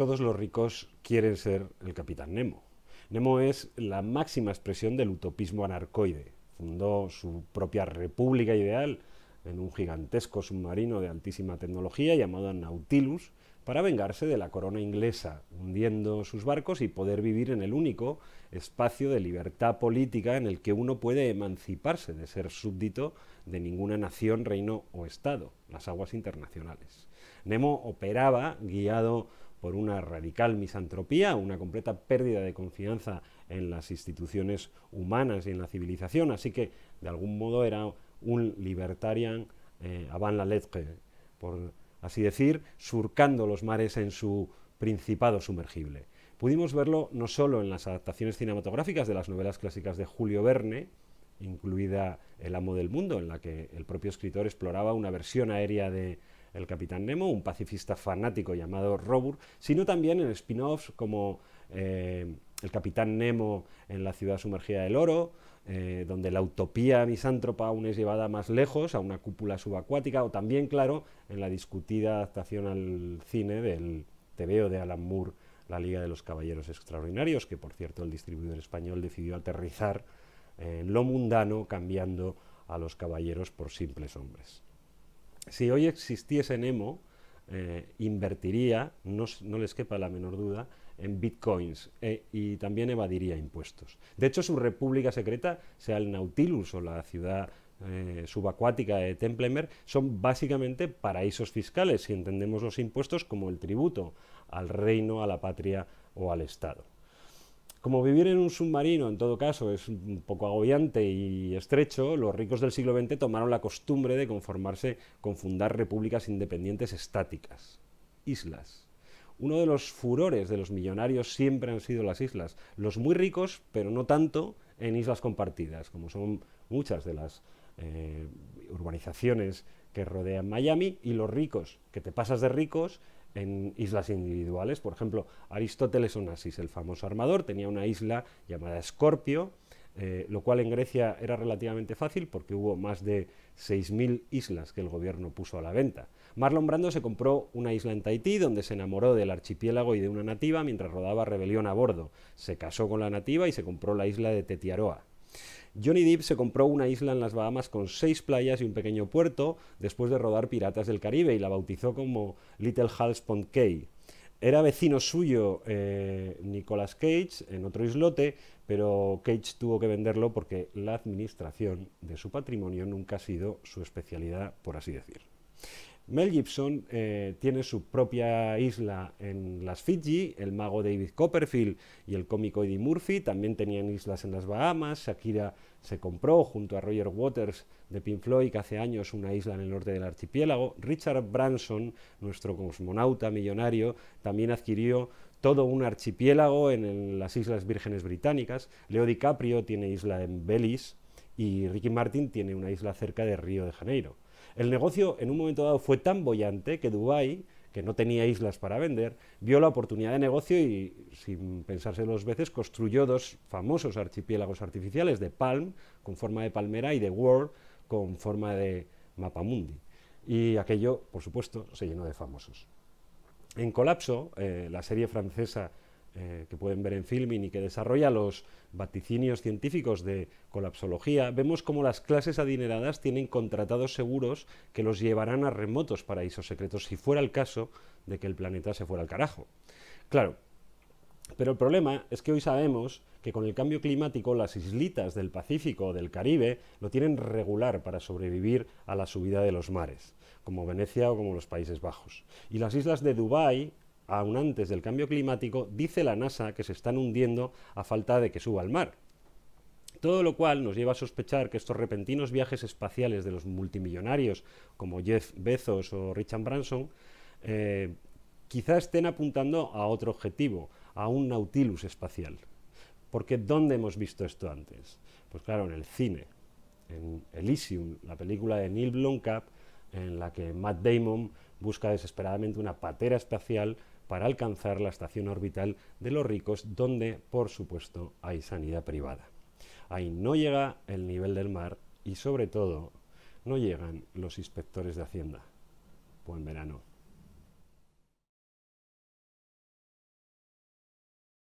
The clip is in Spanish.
todos los ricos quieren ser el capitán Nemo. Nemo es la máxima expresión del utopismo anarcoide. Fundó su propia república ideal en un gigantesco submarino de altísima tecnología llamado Nautilus para vengarse de la corona inglesa, hundiendo sus barcos y poder vivir en el único espacio de libertad política en el que uno puede emanciparse de ser súbdito de ninguna nación, reino o estado, las aguas internacionales. Nemo operaba guiado por una radical misantropía, una completa pérdida de confianza en las instituciones humanas y en la civilización, así que de algún modo era un libertarian eh, avant la lettre, por así decir, surcando los mares en su principado sumergible. Pudimos verlo no solo en las adaptaciones cinematográficas de las novelas clásicas de Julio Verne, incluida El amo del mundo, en la que el propio escritor exploraba una versión aérea de El Capitán Nemo, un pacifista fanático llamado Robur, sino también en spin-offs como eh, El Capitán Nemo en la ciudad sumergida del oro, eh, donde la utopía misántropa aún es llevada más lejos, a una cúpula subacuática, o también, claro, en la discutida adaptación al cine del TVO de Alan Moore, La Liga de los Caballeros Extraordinarios, que por cierto el distribuidor español decidió aterrizar en lo mundano, cambiando a los caballeros por simples hombres. Si hoy existiese Nemo, eh, invertiría, no, les quepa la menor duda, en bitcoins eh, y también evadiría impuestos. De hecho, su república secreta, sea el Nautilus o la ciudad eh, subacuática de Templemer, son básicamente paraísos fiscales si entendemos los impuestos como el tributo al reino, a la patria o al Estado. Como vivir en un submarino, en todo caso, es un poco agobiante y estrecho, los ricos del siglo XX tomaron la costumbre de conformarse con fundar repúblicas independientes estáticas, islas, uno de los furores de los millonarios siempre han sido las islas. Los muy ricos, pero no tanto en islas compartidas, como son muchas de las eh, urbanizaciones que rodean Miami, y los ricos, que te pasas de ricos en islas individuales. Por ejemplo, Aristóteles Onassis, el famoso armador, tenía una isla llamada Escorpio, eh, lo cual en Grecia era relativamente fácil porque hubo más de 6.000 islas que el gobierno puso a la venta. Marlon Brando se compró una isla en Tahití donde se enamoró del archipiélago y de una nativa mientras rodaba Rebelión a bordo. Se casó con la nativa y se compró la isla de Tetiaroa. Johnny Depp se compró una isla en las Bahamas con seis playas y un pequeño puerto después de rodar Piratas del Caribe y la bautizó como Little Hal's Pond Cay. Era vecino suyo eh, Nicolas Cage en otro islote, pero Cage tuvo que venderlo porque la administración de su patrimonio nunca ha sido su especialidad, por así decir. Mel Gibson eh, tiene su propia isla en las Fiji, el mago David Copperfield y el cómico Eddie Murphy también tenían islas en las Bahamas, Shakira se compró junto a Roger Waters de Pink Floyd hace años una isla en el norte del archipiélago, Richard Branson, nuestro cosmonauta millonario, también adquirió todo un archipiélago en, las Islas Vírgenes Británicas, Leo DiCaprio tiene isla en Belice y Ricky Martin tiene una isla cerca de Río de Janeiro. El negocio en un momento dado fue tan bollante que Dubái, que no tenía islas para vender, vio la oportunidad de negocio y, sin pensarse dos veces, construyó dos famosos archipiélagos artificiales de Palm, con forma de palmera, y de World, con forma de mapamundi. Y aquello, por supuesto, se llenó de famosos. En Colapso, eh, la serie francesa eh, que pueden ver en Filming y que desarrolla los vaticinios científicos de colapsología, vemos cómo las clases adineradas tienen contratados seguros que los llevarán a remotos paraísos secretos si fuera el caso de que el planeta se fuera al carajo. Claro, pero el problema es que hoy sabemos que con el cambio climático las islitas del Pacífico o del Caribe lo tienen regular para sobrevivir a la subida de los mares, como Venecia o como los Países Bajos. Y las islas de Dubái aún antes del cambio climático, dice la NASA que se están hundiendo a falta de que suba al mar. Todo lo cual nos lleva a sospechar que estos repentinos viajes espaciales de los multimillonarios como Jeff Bezos o Richard Branson eh, quizá estén apuntando a otro objetivo, a un Nautilus espacial. Porque ¿dónde hemos visto esto antes? Pues claro, en el cine, en Elysium, la película de Neil Blomkamp, en la que Matt Damon busca desesperadamente una patera espacial para alcanzar la estación orbital de los ricos, donde, por supuesto, hay sanidad privada. Ahí no llega el nivel del mar y, sobre todo, no llegan los inspectores de Hacienda. Buen verano.